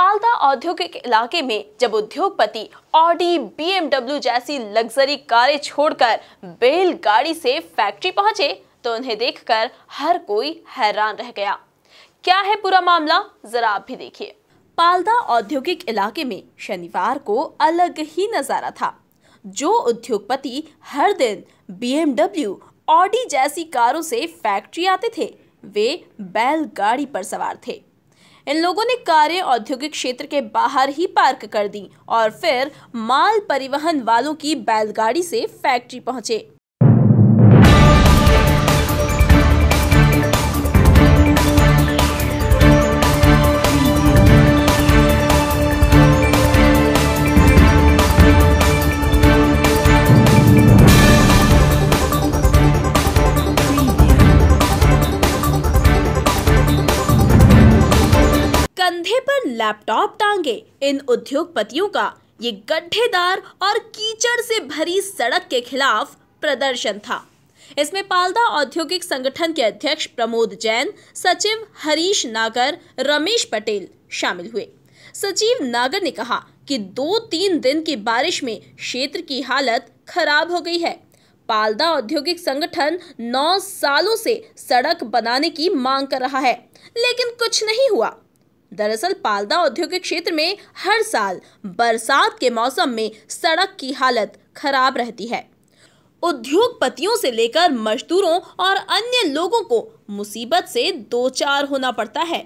पालदा औद्योगिक इलाके में जब उद्योगपति ऑडी, बीएमडब्ल्यू जैसी लग्जरी कारें छोड़कर बैलगाड़ी से फैक्ट्री पहुँचे तो उन्हें देखकर हर कोई हैरान रह गया। क्या है पूरा मामला? जरा आप भी देखिए। पालदा औद्योगिक इलाके में शनिवार को अलग ही नज़ारा था। जो उद्योगपति हर दिन बीएमडब्ल्यू, ऑडी जैसी कारों से फैक्ट्री आते थे, वे बैलगाड़ी पर सवार थे। इन लोगों ने कारें औद्योगिक क्षेत्र के बाहर ही पार्क कर दी और फिर माल परिवहन वालों की बैलगाड़ी से फैक्ट्री पहुँचे। कंधे पर लैपटॉप टांगे। इन उद्योगपतियों का ये गड्ढेदार और कीचड़ से भरी सड़क के खिलाफ प्रदर्शन था। इसमें पालदा औद्योगिक संगठन के अध्यक्ष प्रमोद जैन, सचिव हरीश नागर, रमेश पटेल शामिल हुए। सचिव नागर ने कहा कि दो तीन दिन की बारिश में क्षेत्र की हालत खराब हो गई है। पालदा औद्योगिक संगठन नौ सालों से सड़क बनाने की मांग कर रहा है, लेकिन कुछ नहीं हुआ। दरअसल पालदा औद्योगिक क्षेत्र में हर साल बरसात के मौसम में सड़क की हालत खराब रहती है। उद्योगपतियों से लेकर मजदूरों और अन्य लोगों को मुसीबत से दो चार होना पड़ता है।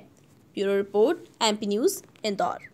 Bureau report, MP news, Indore.